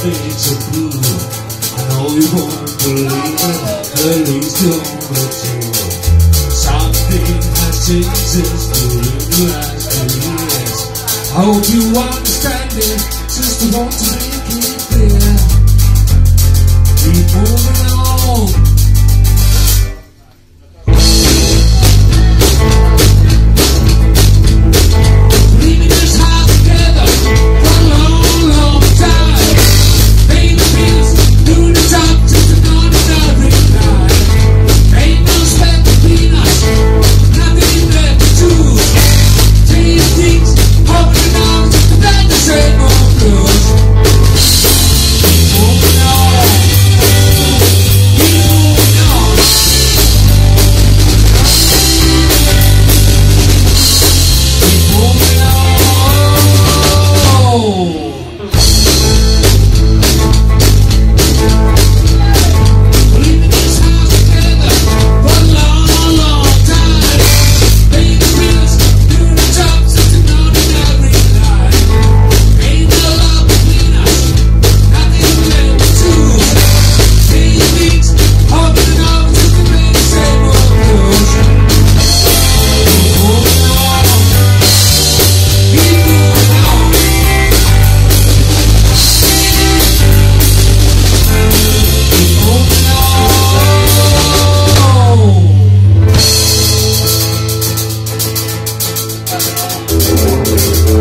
fades are blue. I know you won't believe it, at least you're material Something has exists during the last few years I hope you understand it, just want to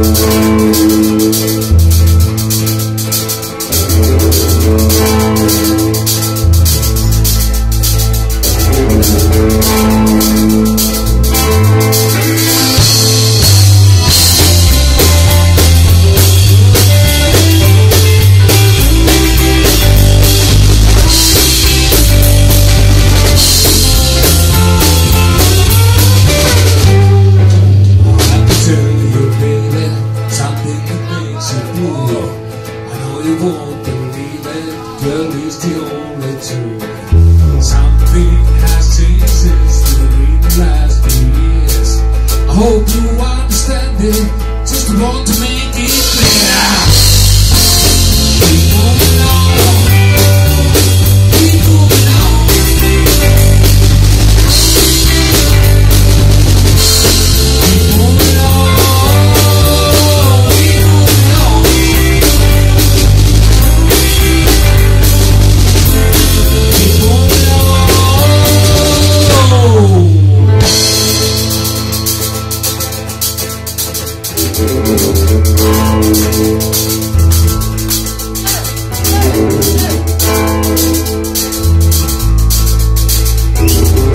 I I know you won't believe it, but it's the only truth. Something has changed since the last few years. I hope you understand it, just want to make it clear.